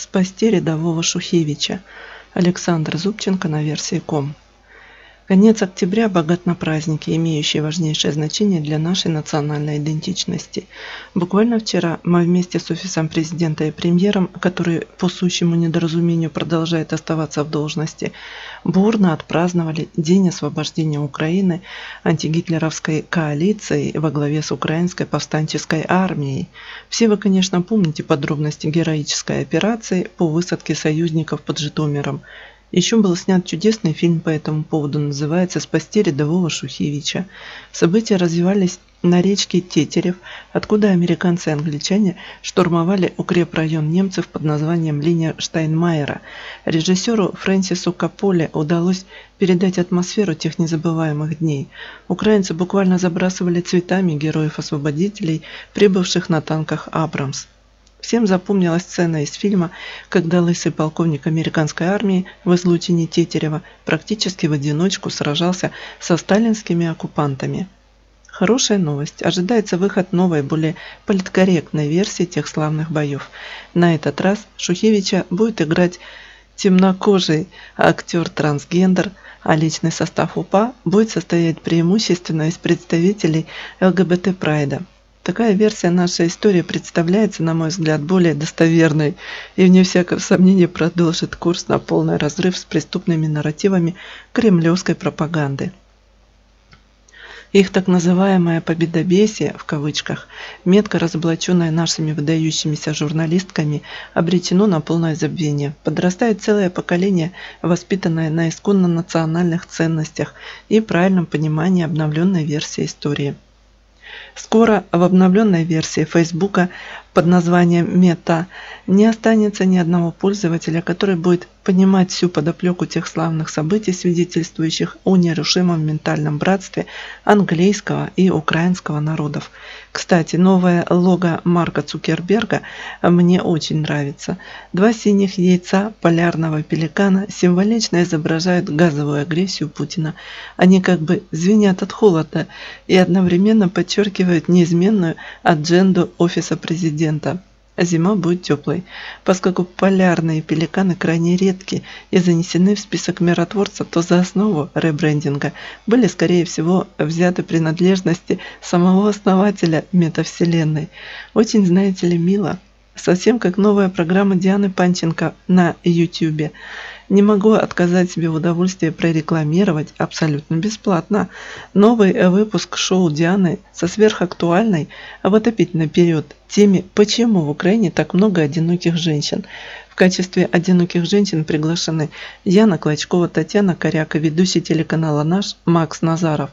Спасти рядового Шухевича. Александр Зубченко на версии ком. Конец октября богат на праздники, имеющие важнейшее значение для нашей национальной идентичности. Буквально вчера мы вместе с офисом президента и премьером, который по сущему недоразумению продолжает оставаться в должности, бурно отпраздновали День освобождения Украины антигитлеровской коалицией во главе с Украинской повстанческой армией. Все вы, конечно, помните подробности героической операции по высадке союзников под Житомиром – еще был снят чудесный фильм по этому поводу, называется «Спасти рядового Шухевича». События развивались на речке Тетерев, откуда американцы и англичане штурмовали укрепрайон немцев под названием «Линия Штайнмайера». Режиссеру Фрэнсису Каполе удалось передать атмосферу тех незабываемых дней. Украинцы буквально забрасывали цветами героев-освободителей, прибывших на танках «Абрамс». Всем запомнилась сцена из фильма, когда лысый полковник американской армии в излучине Тетерева практически в одиночку сражался со сталинскими оккупантами. Хорошая новость. Ожидается выход новой, более политкорректной версии тех славных боев. На этот раз Шухевича будет играть темнокожий актер-трансгендер, а личный состав УПА будет состоять преимущественно из представителей ЛГБТ-прайда. Такая версия нашей истории представляется, на мой взгляд, более достоверной и, вне всякого сомнения, продолжит курс на полный разрыв с преступными нарративами кремлевской пропаганды. Их так называемое «победобесие» в кавычках, метко разоблаченное нашими выдающимися журналистками, обречено на полное забвение. Подрастает целое поколение, воспитанное на исконно национальных ценностях и правильном понимании обновленной версии истории. Скоро в обновленной версии Facebook под названием Meta не останется ни одного пользователя, который будет понимать всю подоплеку тех славных событий, свидетельствующих о нерушимом ментальном братстве английского и украинского народов. Кстати, новое лого Марка Цукерберга мне очень нравится. Два синих яйца полярного пеликана символично изображают газовую агрессию Путина. Они как бы звенят от холода и одновременно подчеркивают неизменную адженду офиса президента. Зима будет теплой, поскольку полярные пеликаны крайне редки и занесены в список миротворцев, то за основу ребрендинга были, скорее всего, взяты принадлежности самого основателя метавселенной. Очень, знаете ли, мило. Совсем как новая программа Дианы Панченко на YouTube. Не могу отказать себе в удовольствии прорекламировать абсолютно бесплатно новый выпуск шоу Дианы со сверхактуальной, в отопительный период, теме «Почему в Украине так много одиноких женщин?». В качестве одиноких женщин приглашены Яна Клочкова, Татьяна Коряка, ведущий телеканала «Наш» Макс Назаров.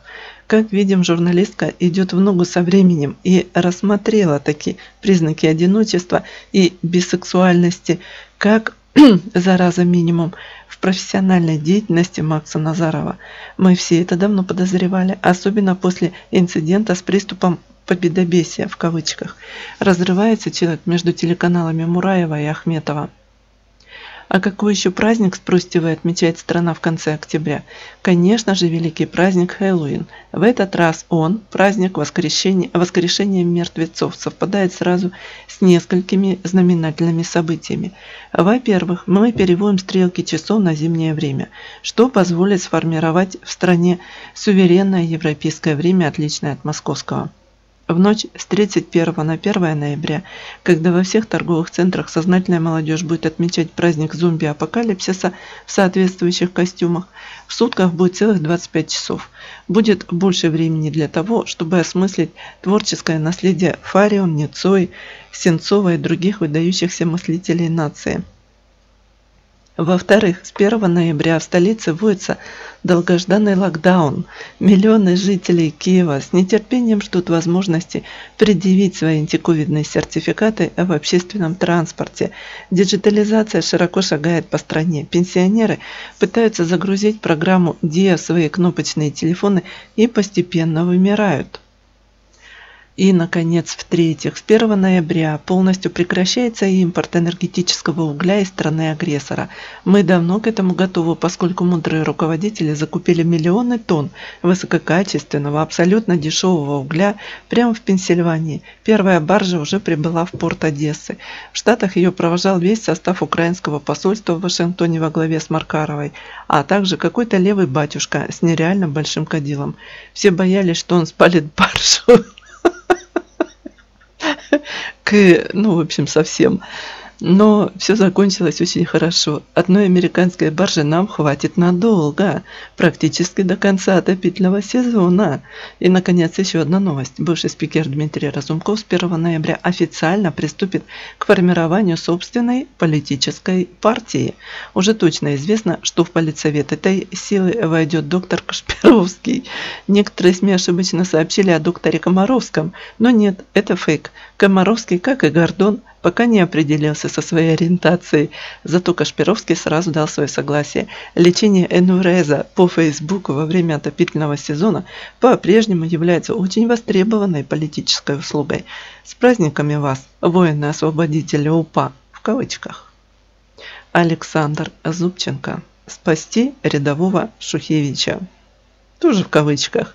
Как видим, журналистка идет в ногу со временем и рассмотрела такие признаки одиночества и бисексуальности, как зараза минимум в профессиональной деятельности Макса Назарова. Мы все это давно подозревали, особенно после инцидента с приступом «победобесия» в кавычках. Разрывается человек между телеканалами Мураева и Ахметова. А какой еще праздник, спросите вы, отмечает страна в конце октября? Конечно же, великий праздник Хэллоуин. В этот раз он, праздник воскрешения, воскрешения мертвецов, совпадает сразу с несколькими знаменательными событиями. Во-первых, мы переводим стрелки часов на зимнее время, что позволит сформировать в стране суверенное европейское время, отличное от московского. В ночь с 31 на 1 ноября, когда во всех торговых центрах сознательная молодежь будет отмечать праздник зомби-апокалипсиса в соответствующих костюмах, в сутках будет целых 25 часов. Будет больше времени для того, чтобы осмыслить творческое наследие Фарион, Ницой, Сенцова и других выдающихся мыслителей нации. Во-вторых, с 1 ноября в столице вводится долгожданный локдаун. Миллионы жителей Киева с нетерпением ждут возможности предъявить свои антиковидные сертификаты в общественном транспорте. Диджитализация широко шагает по стране. Пенсионеры пытаются загрузить программу ДИА в свои кнопочные телефоны и постепенно вымирают. И, наконец, в-третьих, с 1 ноября полностью прекращается импорт энергетического угля из страны агрессора. Мы давно к этому готовы, поскольку мудрые руководители закупили миллионы тонн высококачественного, абсолютно дешевого угля прямо в Пенсильвании. Первая баржа уже прибыла в порт Одессы. В Штатах ее провожал весь состав украинского посольства в Вашингтоне во главе с Маркаровой, а также какой-то левый батюшка с нереально большим кадилом. Все боялись, что он спалит баржу ну, в общем, совсем. Но все закончилось очень хорошо. Одной американской баржи нам хватит надолго, практически до конца отопительного сезона. И, наконец, еще одна новость. Бывший спикер Дмитрий Разумков с 1 ноября официально приступит к формированию собственной политической партии. Уже точно известно, что в политсовет этой силы войдет доктор Кашпировский. Некоторые СМИ ошибочно сообщили о докторе Комаровском, но нет, это фейк. Комаровский, как и Гордон, пока не определился со своей ориентацией. Зато Кашпировский сразу дал свое согласие. Лечение энуреза по Фейсбуку во время отопительного сезона по-прежнему является очень востребованной политической услугой. С праздниками вас, воины-освободители УПА, в кавычках. Александр Зубченко. Спасти рядового Шухевича. Тоже в кавычках.